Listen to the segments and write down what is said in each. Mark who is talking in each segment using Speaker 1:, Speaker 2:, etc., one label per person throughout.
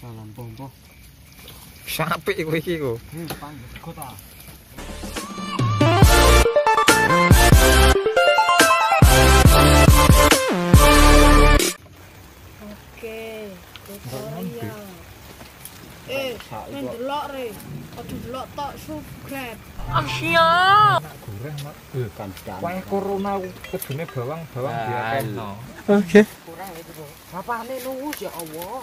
Speaker 1: Salam pompo.
Speaker 2: Sapik kowe iki kok.
Speaker 1: Hmm, kota.
Speaker 3: Oke, tutorial. Eh, main delok re. Aduh delok tok subscribe.
Speaker 2: Goreng, Mak. Eh,
Speaker 1: Kan kan.
Speaker 2: Wong corona kudune bawang-bawang
Speaker 1: Ah,
Speaker 2: diakehno.
Speaker 1: Oke.
Speaker 3: Kurang itu, Bro.
Speaker 1: Apane nunggu ya Allah.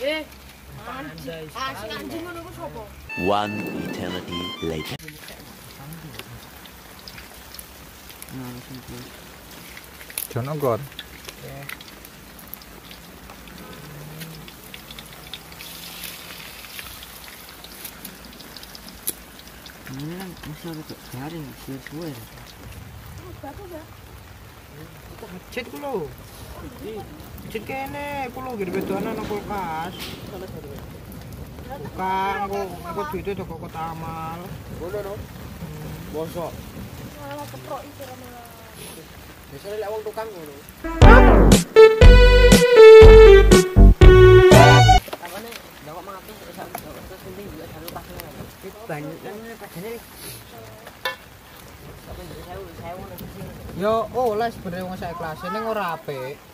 Speaker 1: 예. 안 One
Speaker 3: eternity later. 저는 것. 오늘은 무시하고
Speaker 2: 대아리는
Speaker 1: 뒤에 주워야 돼.
Speaker 3: 제대로.
Speaker 1: Cek kene, ku lho gede bedoan nang kulkas. Bukan, aku aku duitnya udah kok tamal. Ngono no. Bosok.
Speaker 3: Malah keprok itu malah.
Speaker 1: Biasanya lek wong tukang ngono. Padane. Yo, oh lah sebenarnya wong sak kelas ning ora apik.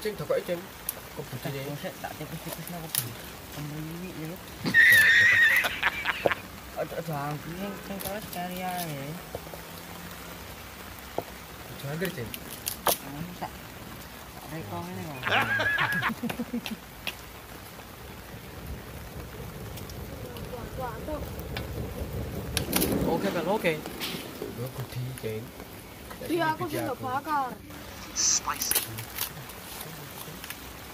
Speaker 1: ceng tak ceng.
Speaker 2: Kau pergi ni.
Speaker 1: Tak ceng pun kita nak pergi. Kamu ini ni. Ada bang, ini ceng kau cari ni. Jaga ceng. Tak. Ada
Speaker 3: kau ni kau. Ok bạn ok. Được
Speaker 1: cuộc
Speaker 3: thi
Speaker 1: cánh.
Speaker 2: Tuy ai có chuyện
Speaker 3: được quá cả.
Speaker 2: Spicy.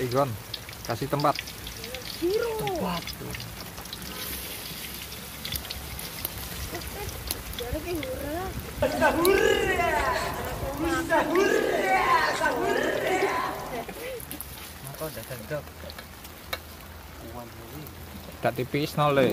Speaker 2: Igon kasih tempat
Speaker 3: Hero.
Speaker 1: tempat
Speaker 2: Tidak tipis
Speaker 4: nol deh.